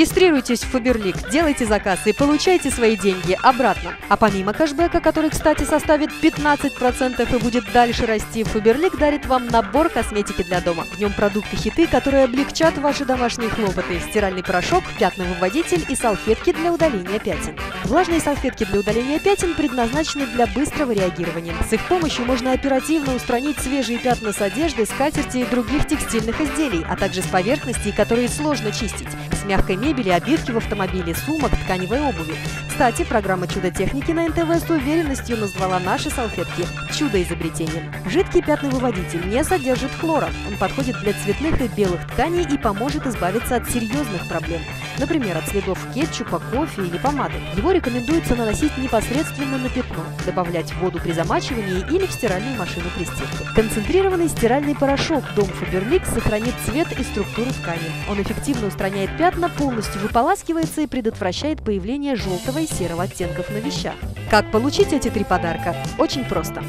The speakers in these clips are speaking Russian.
Регистрируйтесь в Фаберлик, делайте заказ и получайте свои деньги обратно. А помимо кэшбэка, который, кстати, составит 15% и будет дальше расти, Фаберлик дарит вам набор косметики для дома. В нем продукты-хиты, которые облегчат ваши домашние хлопоты. Стиральный порошок, пятновыводитель и салфетки для удаления пятен. Влажные салфетки для удаления пятен предназначены для быстрого реагирования. С их помощью можно оперативно устранить свежие пятна с одежды, скатерти и других текстильных изделий, а также с поверхностей, которые сложно чистить. Мягкой мебели, обивки в автомобиле, сумок, тканевой обуви. Кстати, программа «Чудо техники» на НТВ с уверенностью назвала наши салфетки чудо-изобретением. Жидкий пятновыводитель не содержит хлора. Он подходит для цветных и белых тканей и поможет избавиться от серьезных проблем. Например, от следов кетчупа, кофе или помады. Его рекомендуется наносить непосредственно на пятно, добавлять воду при замачивании или в стиральную машину при стирке. Концентрированный стиральный порошок Дом Фаберлик сохранит цвет и структуру ткани. Он эффективно устраняет пятна, полностью выполаскивается и предотвращает появление желтого и серого оттенков на вещах. Как получить эти три подарка? Очень просто.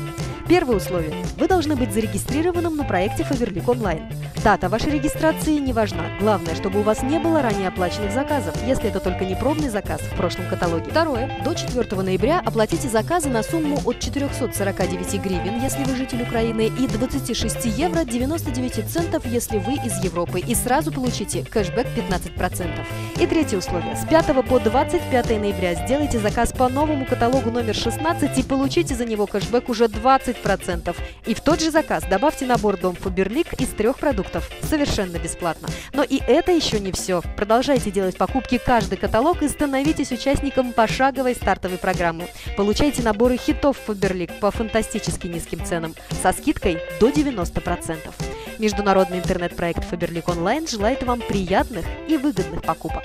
Первое условие. Вы должны быть зарегистрированным на проекте Фаберлик онлайн. Дата вашей регистрации не важна. Главное, чтобы у вас не было ранее оплаченных заказов, если это только не пробный заказ в прошлом каталоге. Второе. До 4 ноября оплатите заказы на сумму от 449 гривен, если вы житель Украины, и 26 евро 99 центов, если вы из Европы, и сразу получите кэшбэк 15%. И третье условие. С 5 по 25 ноября сделайте заказ по новому каталогу номер 16 и получите за него кэшбэк уже 20%. И в тот же заказ добавьте набор Дом Фаберлик из трех продуктов совершенно бесплатно. Но и это еще не все. Продолжайте делать покупки каждый каталог и становитесь участником пошаговой стартовой программы. Получайте наборы хитов Фаберлик по фантастически низким ценам со скидкой до 90%. Международный интернет-проект Фаберлик Онлайн желает вам приятных и выгодных покупок.